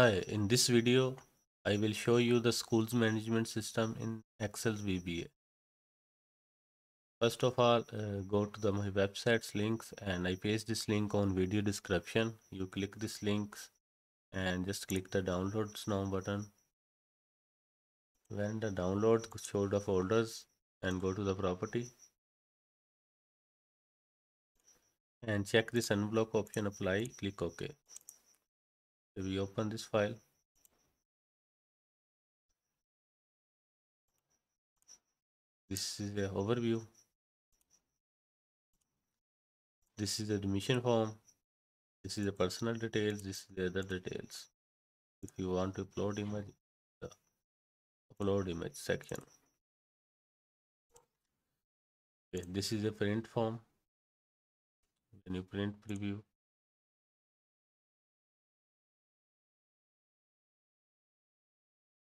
Hi, in this video, I will show you the schools management system in Excel VBA. First of all, uh, go to the my website's links and I paste this link on video description. You click this links and just click the downloads now button. When the download show the folders and go to the property and check this unblock option apply, click OK. So we open this file. This is the overview. This is the admission form. This is the personal details. This is the other details. If you want to upload image the upload image section. Okay this is the print form. When you print preview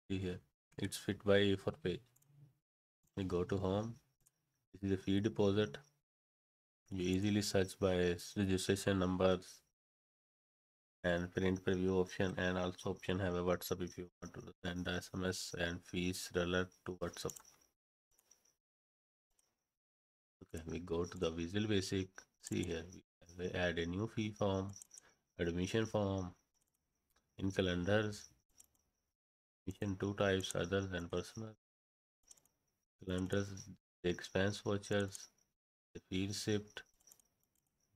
here. It's fit by a4 page we go to home. This is a fee deposit. You easily search by registration numbers and print preview option and also option have a whatsapp if you want to send sms and fees related to whatsapp. Okay we go to the visual basic. See here we add a new fee form admission form in calendars admission two types other than personal. Calendars the expense vouchers the fee receipt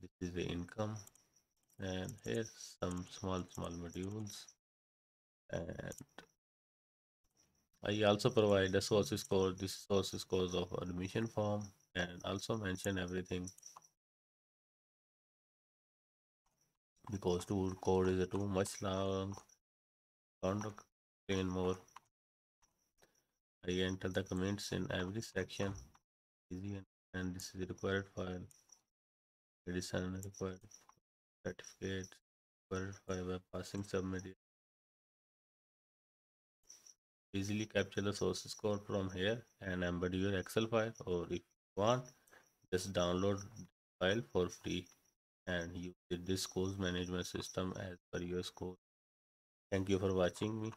this is the income. And here's some small small modules. And I also provide the sources code this sources code of admission form and also mention everything. Because to code is too much long. Can't explain more. I enter the comments in every section. Easy and this is the required file. Addition required certificate required file by passing submit easily capture the source code from here and embed your excel file or if you want just download file for free. And use this course management system as per your score. Thank you for watching me